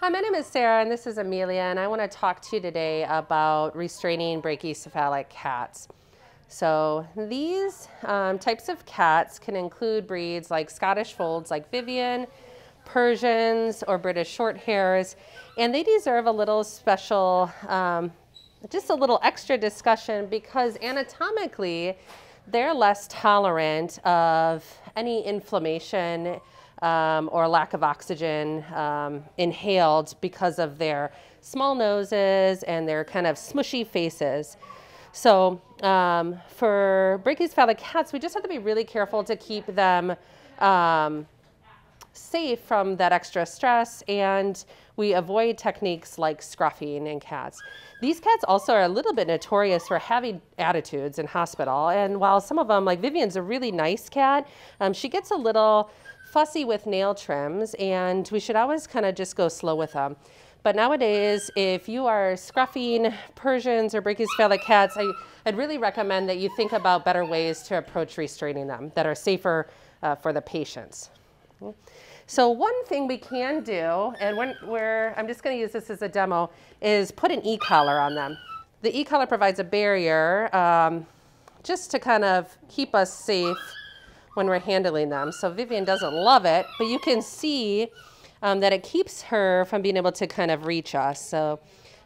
Hi, my name is Sarah and this is Amelia and I want to talk to you today about restraining brachycephalic cats. So these um, types of cats can include breeds like Scottish Folds like Vivian, Persians or British Shorthairs and they deserve a little special, um, just a little extra discussion because anatomically they're less tolerant of any inflammation um, or lack of oxygen um, inhaled because of their small noses and their kind of smushy faces. So um, for brachycephalic cats, we just have to be really careful to keep them um, safe from that extra stress and we avoid techniques like scruffing in cats. These cats also are a little bit notorious for having attitudes in hospital and while some of them, like Vivian's a really nice cat, um, she gets a little fussy with nail trims and we should always kind of just go slow with them. But nowadays, if you are scruffing Persians or brachycephalic cats, I, would really recommend that you think about better ways to approach restraining them that are safer uh, for the patients. So one thing we can do, and when we're, I'm just going to use this as a demo, is put an e-collar on them. The e-collar provides a barrier um, just to kind of keep us safe when we're handling them. So Vivian doesn't love it, but you can see um, that it keeps her from being able to kind of reach us. So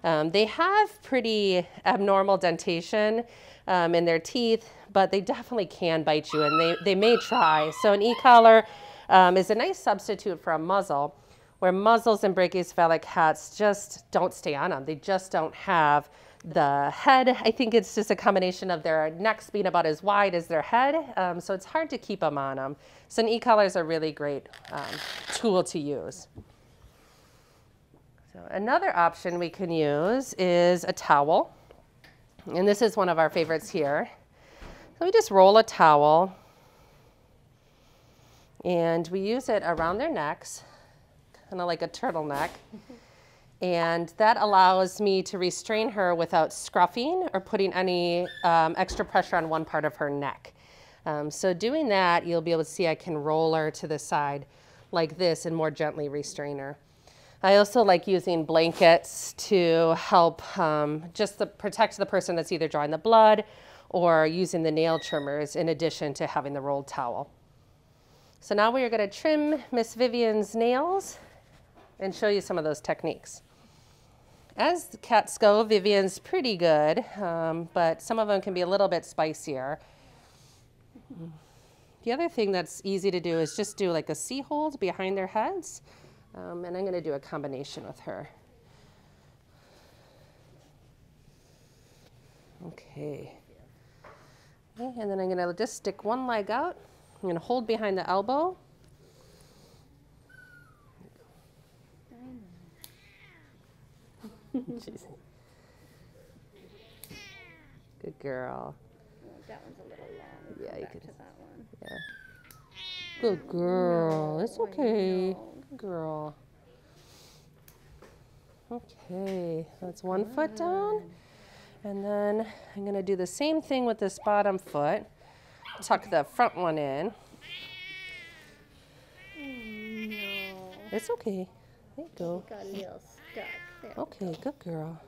um, they have pretty abnormal dentation um, in their teeth, but they definitely can bite you and they, they may try. So an e-collar um, is a nice substitute for a muzzle where muzzles and brachycephalic hats just don't stay on them. They just don't have the head. I think it's just a combination of their necks being about as wide as their head, um, so it's hard to keep them on them. So an e-collar is a really great um, tool to use. So another option we can use is a towel. And this is one of our favorites here. So we just roll a towel and we use it around their necks, kind of like a turtleneck. and that allows me to restrain her without scruffing or putting any um, extra pressure on one part of her neck. Um, so doing that, you'll be able to see I can roll her to the side like this and more gently restrain her. I also like using blankets to help um, just the, protect the person that's either drawing the blood or using the nail trimmers in addition to having the rolled towel. So now we are going to trim Miss Vivian's nails and show you some of those techniques. As cats go, Vivian's pretty good, um, but some of them can be a little bit spicier. The other thing that's easy to do is just do like a C-hold behind their heads. Um, and I'm going to do a combination with her. Okay. okay. And then I'm going to just stick one leg out. I'm going to hold behind the elbow. Good girl. that one's a little long. yeah, you could. that one. Yeah. Good girl. No, it's okay. Good girl. Okay, that's one foot down. And then I'm going to do the same thing with this bottom foot tuck the front one in. Oh, no. It's okay. There you go. Got a little stuck. There okay, good girl.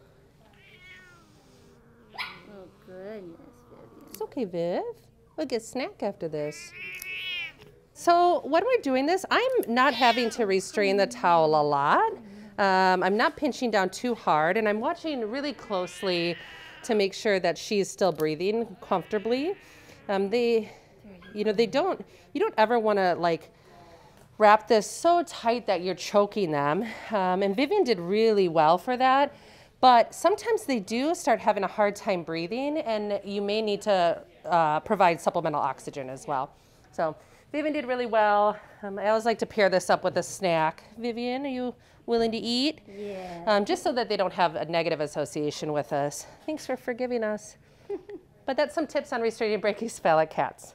Oh, goodness, Vivian. It's okay, Viv. We'll get snack after this. So when we're doing this, I'm not having to restrain the towel a lot. Um, I'm not pinching down too hard, and I'm watching really closely to make sure that she's still breathing comfortably. Um, they, you know, they don't, you don't ever want to like wrap this so tight that you're choking them. Um, and Vivian did really well for that. But sometimes they do start having a hard time breathing and you may need to uh, provide supplemental oxygen as well. So Vivian did really well. Um, I always like to pair this up with a snack. Vivian, are you willing to eat? Yeah. Um, just so that they don't have a negative association with us. Thanks for forgiving us. But that's some tips on restraining brachycephalic cats.